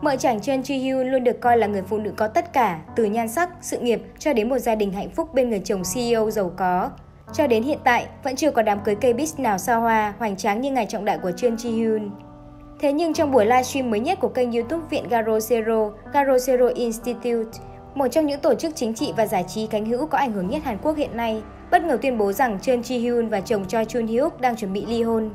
Mợ chàng Chen Ji Hyun luôn được coi là người phụ nữ có tất cả, từ nhan sắc, sự nghiệp cho đến một gia đình hạnh phúc bên người chồng CEO giàu có. Cho đến hiện tại, vẫn chưa có đám cưới cây bis nào xa hoa, hoành tráng như ngày trọng đại của Chen Ji Hyun. Thế nhưng trong buổi livestream mới nhất của kênh YouTube Viện Garo Zero, Garo Zero Institute, một trong những tổ chức chính trị và giải trí cánh hữu có ảnh hưởng nhất Hàn Quốc hiện nay, bất ngờ tuyên bố rằng Chen Ji Hyun và chồng Choi Chun Hyuk đang chuẩn bị ly hôn.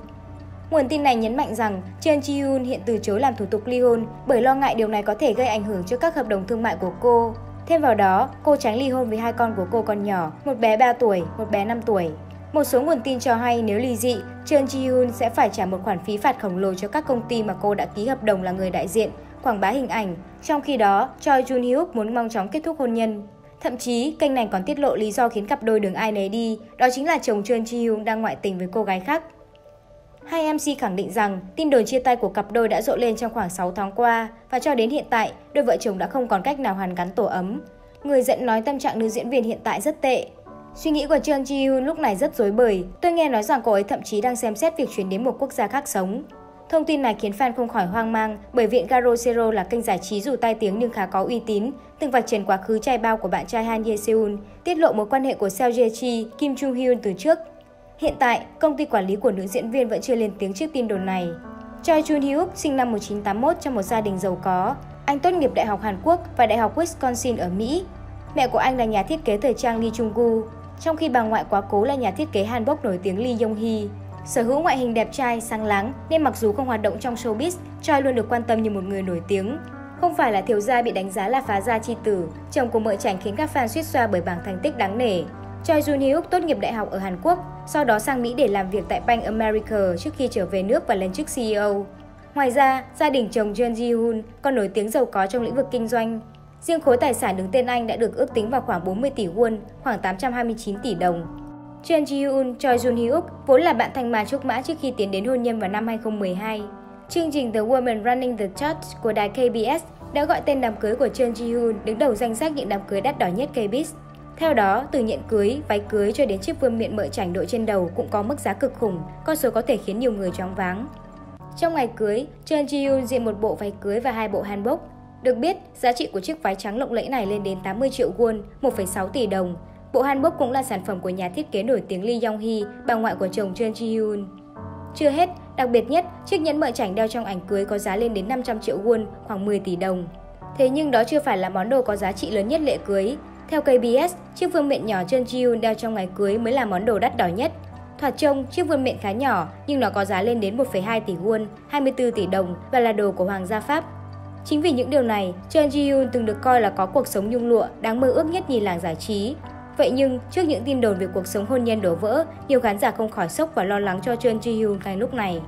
Nguồn tin này nhấn mạnh rằng Chen Ji Hyun hiện từ chối làm thủ tục ly hôn bởi lo ngại điều này có thể gây ảnh hưởng cho các hợp đồng thương mại của cô. Thêm vào đó, cô tránh ly hôn với hai con của cô còn nhỏ, một bé 3 tuổi, một bé 5 tuổi. Một số nguồn tin cho hay nếu ly dị, Chen Ji Hyun sẽ phải trả một khoản phí phạt khổng lồ cho các công ty mà cô đã ký hợp đồng là người đại diện, quảng bá hình ảnh. Trong khi đó, Choi Jun Hyuk muốn mau chóng kết thúc hôn nhân. Thậm chí, kênh này còn tiết lộ lý do khiến cặp đôi đường ai nấy đi, đó chính là chồng Chun Ji Hyun đang ngoại tình với cô gái khác. Hai MC khẳng định rằng tin đồn chia tay của cặp đôi đã rộ lên trong khoảng 6 tháng qua và cho đến hiện tại, đôi vợ chồng đã không còn cách nào hàn gắn tổ ấm. Người dẫn nói tâm trạng nữ diễn viên hiện tại rất tệ. Suy nghĩ của Trương Ji Hyun lúc này rất rối bời. Tôi nghe nói rằng cô ấy thậm chí đang xem xét việc chuyển đến một quốc gia khác sống. Thông tin này khiến fan không khỏi hoang mang bởi viện Garo Zero là kênh giải trí dù tai tiếng nhưng khá có uy tín, từng vạch trần quá khứ trai bao của bạn trai Han Ye Seun, tiết lộ mối quan hệ của Seo Ye Chi, Kim Chung Hyun từ trước. Hiện tại, công ty quản lý của nữ diễn viên vẫn chưa lên tiếng trước tin đồn này. Choi Jun Hyuk sinh năm 1981 trong một gia đình giàu có. Anh tốt nghiệp Đại học Hàn Quốc và Đại học Wisconsin ở Mỹ. Mẹ của anh là nhà thiết kế thời trang Lee Chung Gu, trong khi bà ngoại quá cố là nhà thiết kế hanbok nổi tiếng Lee Yong Hee. Sở hữu ngoại hình đẹp trai, sáng láng nên mặc dù không hoạt động trong showbiz, Choi luôn được quan tâm như một người nổi tiếng. Không phải là thiếu gia bị đánh giá là phá gia chi tử, chồng của mợ chàng khiến các fan suýt xoa bởi bảng thành tích đáng nể. Choi Jun Hyuk tốt nghiệp đại học ở Hàn Quốc, sau đó sang Mỹ để làm việc tại Bank America trước khi trở về nước và lên chức CEO. Ngoài ra, gia đình chồng Jeon Ji Hoon còn nổi tiếng giàu có trong lĩnh vực kinh doanh. Riêng khối tài sản đứng tên anh đã được ước tính vào khoảng 40 tỷ won, khoảng 829 tỷ đồng. Jeon Ji Hoon, Choi Jun Hyuk vốn là bạn thanh mà trúc mã trước khi tiến đến hôn nhân vào năm 2012. Chương trình The Woman Running the Charts của đài KBS đã gọi tên đám cưới của Jeon Ji Hoon đứng đầu danh sách những đám cưới đắt đỏ nhất KBS. Theo đó, từ nhẫn cưới, váy cưới cho đến chiếc vương miện mỡ chảnh đội trên đầu cũng có mức giá cực khủng, con số có thể khiến nhiều người choáng váng. Trong ngày cưới, Jeon Ji Yoon diện một bộ váy cưới và hai bộ hanbok. Được biết, giá trị của chiếc váy trắng lộng lẫy này lên đến 80 triệu won, 1,6 tỷ đồng. Bộ hanbok cũng là sản phẩm của nhà thiết kế nổi tiếng Lee Yong Hee, bà ngoại của chồng Jeon Ji Yoon. Chưa hết, đặc biệt nhất, chiếc nhẫn mỡ chảnh đeo trong ảnh cưới có giá lên đến 500 triệu won, khoảng 10 tỷ đồng. Thế nhưng đó chưa phải là món đồ có giá trị lớn nhất lễ cưới. Theo KBS, chiếc vương miện nhỏ chân Ji đeo trong ngày cưới mới là món đồ đắt đỏ nhất. Thoạt trông, chiếc vương miện khá nhỏ nhưng nó có giá lên đến 1,2 tỷ won, 24 tỷ đồng và là đồ của Hoàng gia Pháp. Chính vì những điều này, Jeon Ji-yoon từng được coi là có cuộc sống nhung lụa, đáng mơ ước nhất nhì làng giải trí. Vậy nhưng, trước những tin đồn về cuộc sống hôn nhân đổ vỡ, nhiều khán giả không khỏi sốc và lo lắng cho Jeon Ji-yoon ngay lúc này.